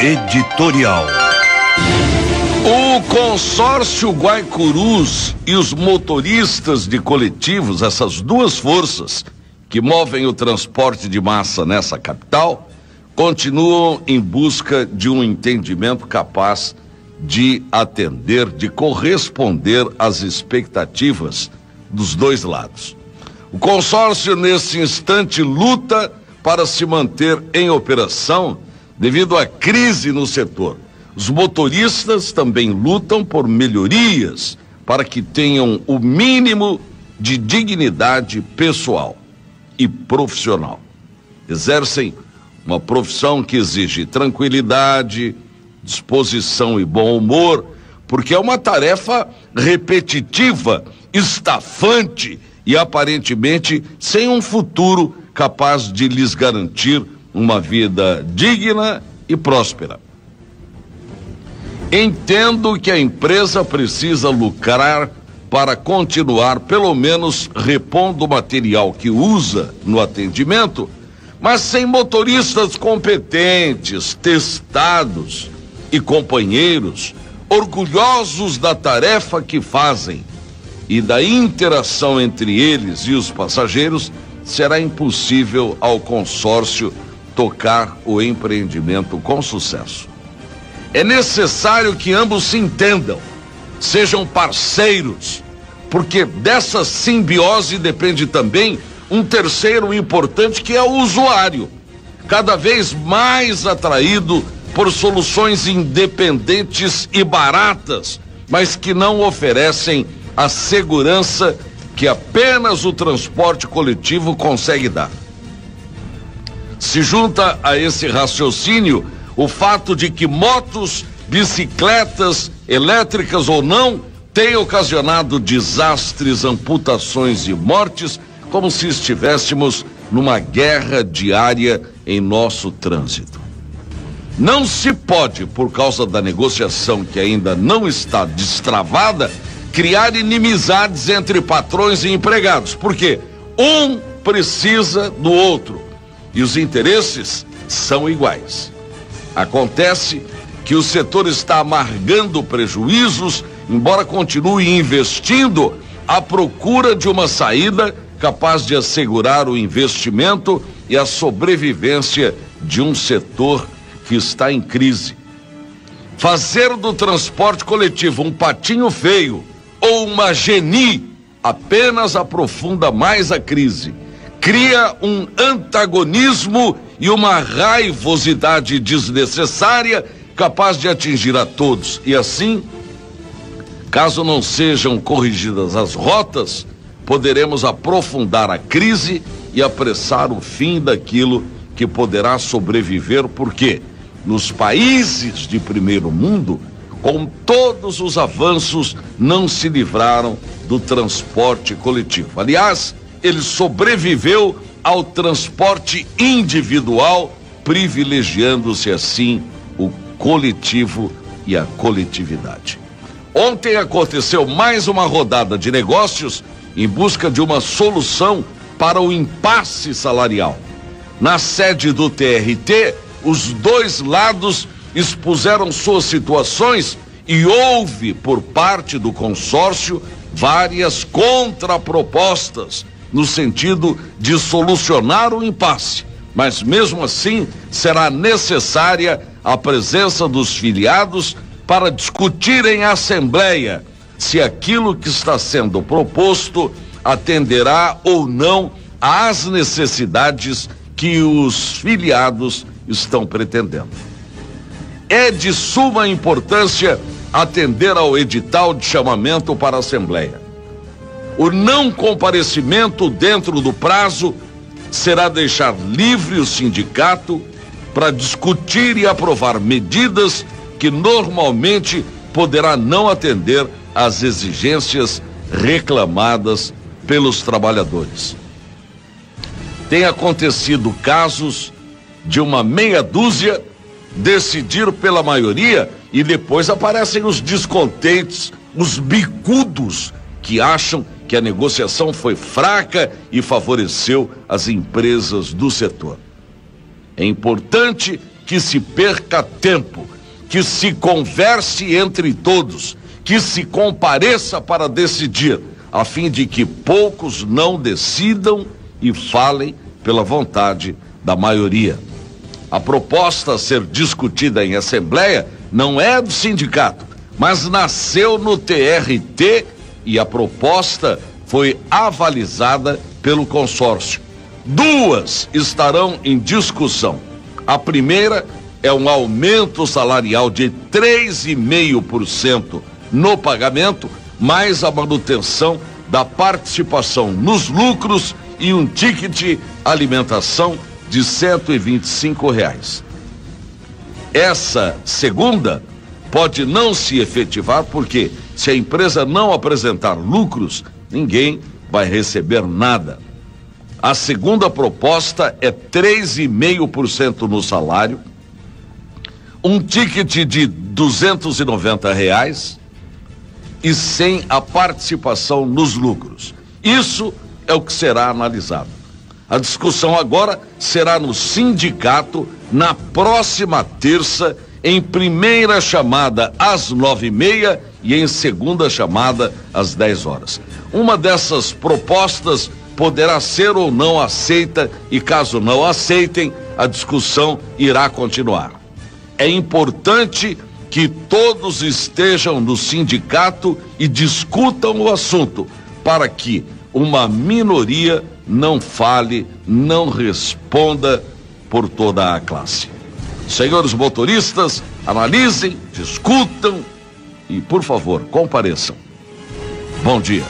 Editorial. O consórcio Guaicurus e os motoristas de coletivos, essas duas forças que movem o transporte de massa nessa capital, continuam em busca de um entendimento capaz de atender, de corresponder às expectativas dos dois lados. O consórcio, nesse instante, luta para se manter em operação devido à crise no setor. Os motoristas também lutam por melhorias para que tenham o mínimo de dignidade pessoal e profissional. Exercem uma profissão que exige tranquilidade, disposição e bom humor, porque é uma tarefa repetitiva, estafante e aparentemente sem um futuro capaz de lhes garantir uma vida digna e próspera. Entendo que a empresa precisa lucrar para continuar, pelo menos, repondo o material que usa no atendimento, mas sem motoristas competentes, testados e companheiros, orgulhosos da tarefa que fazem e da interação entre eles e os passageiros, será impossível ao consórcio tocar o empreendimento com sucesso. É necessário que ambos se entendam, sejam parceiros, porque dessa simbiose depende também um terceiro importante que é o usuário, cada vez mais atraído por soluções independentes e baratas, mas que não oferecem a segurança que apenas o transporte coletivo consegue dar. Se junta a esse raciocínio o fato de que motos, bicicletas, elétricas ou não, têm ocasionado desastres, amputações e mortes, como se estivéssemos numa guerra diária em nosso trânsito. Não se pode, por causa da negociação que ainda não está destravada, criar inimizades entre patrões e empregados, porque um precisa do outro e os interesses são iguais. Acontece que o setor está amargando prejuízos, embora continue investindo à procura de uma saída capaz de assegurar o investimento e a sobrevivência de um setor que está em crise. Fazer do transporte coletivo um patinho feio ou uma geni apenas aprofunda mais a crise, cria um antagonismo e uma raivosidade desnecessária capaz de atingir a todos. E assim, caso não sejam corrigidas as rotas, poderemos aprofundar a crise e apressar o fim daquilo que poderá sobreviver, porque nos países de primeiro mundo, com todos os avanços, não se livraram do transporte coletivo. Aliás, ele sobreviveu ao transporte individual, privilegiando-se assim o coletivo e a coletividade. Ontem aconteceu mais uma rodada de negócios em busca de uma solução para o impasse salarial. Na sede do TRT, os dois lados expuseram suas situações e houve, por parte do consórcio, várias contrapropostas no sentido de solucionar o impasse. Mas mesmo assim, será necessária a presença dos filiados para discutir em assembleia se aquilo que está sendo proposto atenderá ou não às necessidades que os filiados estão pretendendo. É de suma importância atender ao edital de chamamento para a Assembleia. O não comparecimento dentro do prazo será deixar livre o sindicato para discutir e aprovar medidas que normalmente poderá não atender às exigências reclamadas pelos trabalhadores. Tem acontecido casos de uma meia dúzia decidir pela maioria e depois aparecem os descontentes, os bicudos que acham que a negociação foi fraca e favoreceu as empresas do setor. É importante que se perca tempo, que se converse entre todos, que se compareça para decidir, a fim de que poucos não decidam e falem pela vontade da maioria. A proposta a ser discutida em assembleia não é do sindicato, mas nasceu no TRT e a proposta foi avalizada pelo consórcio. Duas estarão em discussão. A primeira é um aumento salarial de 3,5% no pagamento, mais a manutenção da participação nos lucros e um ticket alimentação de 125 reais. Essa segunda pode não se efetivar porque se a empresa não apresentar lucros, ninguém vai receber nada. A segunda proposta é 3,5% no salário, um ticket de 290 reais e sem a participação nos lucros. Isso é o que será analisado. A discussão agora será no sindicato na próxima terça, em primeira chamada às nove e meia e em segunda chamada às dez horas. Uma dessas propostas poderá ser ou não aceita e caso não aceitem, a discussão irá continuar. É importante que todos estejam no sindicato e discutam o assunto para que uma minoria não fale, não responda por toda a classe. Senhores motoristas, analisem, discutam e, por favor, compareçam. Bom dia.